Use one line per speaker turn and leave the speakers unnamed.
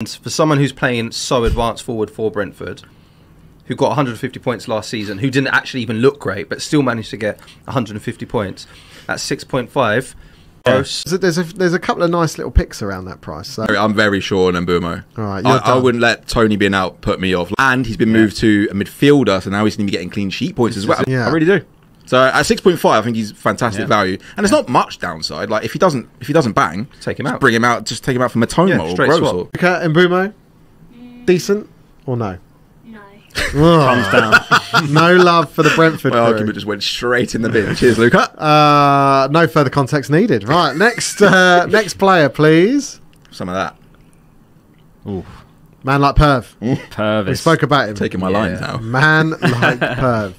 And for someone who's playing so advanced forward for Brentford, who got 150 points last season, who didn't actually even look great, but still managed to get 150 points, that's 6.5. Gross.
There's a, there's a there's a couple of nice little picks around that price. So.
I'm very sure on Mbeumo.
All right,
I, I wouldn't let Toney being out put me off. And he's been moved to a midfielder, so now he's going to be getting clean sheet points as well.
Yeah.
I really do. So at 6.5, I think he's fantastic
Yeah.
value, and there's not much downside. Like if he doesn't, if he doesn't bang,
Take him out.
Bring him out. Just take him out for Mitoma
Yeah,
or
straight
Gross.
swap.
Or,
Luka and Mbeumo, decent or no?
No.
Ugh.
Thumbs down.
no love for the Brentford.
my
crew.
argument just went straight in the bin. Cheers, Luca.
Uh, no further context needed. Right, next uh, next player, please.
Some of that.
Ooh,
Man like Perv. We spoke about him.
Taking my lines now.
Man like Perv.